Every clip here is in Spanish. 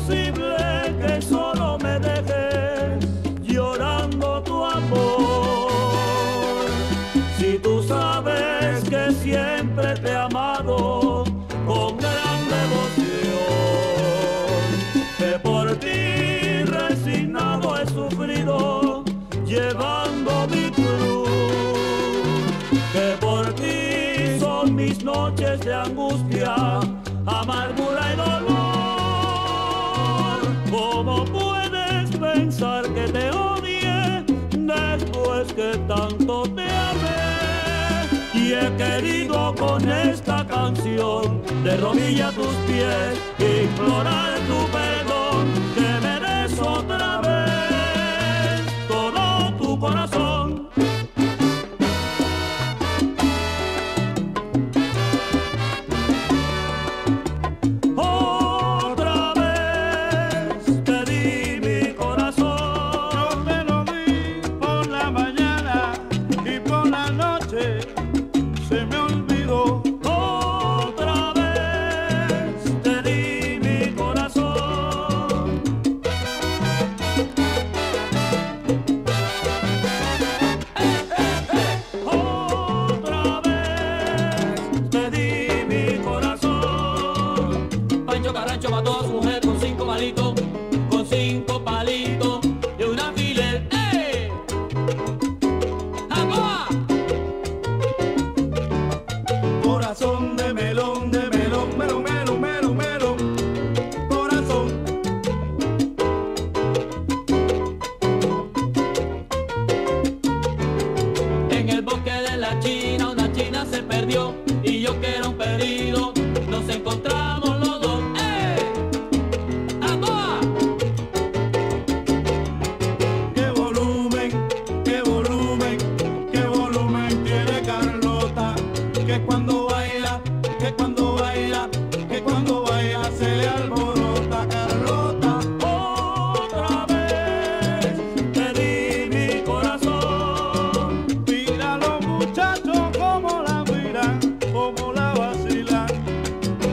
posible que solo me dejes llorando tu amor? Si tú sabes que siempre te he amado con gran devoción, que por ti resignado he sufrido llevando mi cruz, que por ti son mis noches de angustia, amargura y dolor. ¿Cómo puedes pensar que te odie después que tanto te amé? Y he querido con esta canción de rodilla a tus pies implorar se me olvidó. Otra vez te di mi corazón. Otra vez te di mi corazón. Pancho Carrancho mató a su mujer con cinco palitos, con cinco palitos de una file. ¡Eh! La China una china se perdió y yo que era un perdido nos encontramos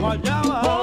Guayaba.